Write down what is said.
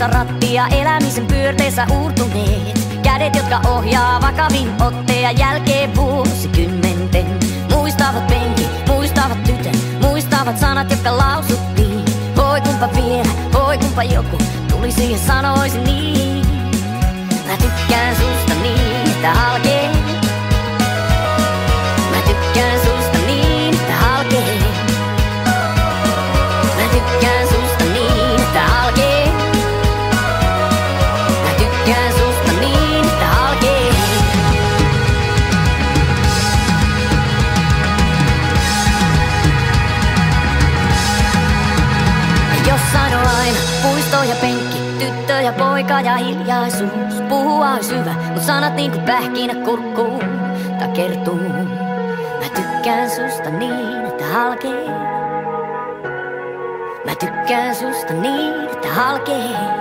autossa ratti ja elämisen pyörteissä uurtuneet. Kädet, jotka ohjaa vakavin otteja jälkeen vuosikymmenten. Muistavat penki, muistavat tytön, muistavat sanat, jotka lausuttiin. Voi kumpa vielä, voi kumpa joku tulisi ja sanoisi niin. Mä tykkään susta niin, että halkee. Ja penkki, tyttö ja poika ja hiljaisuus. Puhua olisi hyvä, mut sanat niinku pähkinä niin, että halkee. Mä tykkään susta niin, että halkee. Mä tykkään susta niin, että halkee.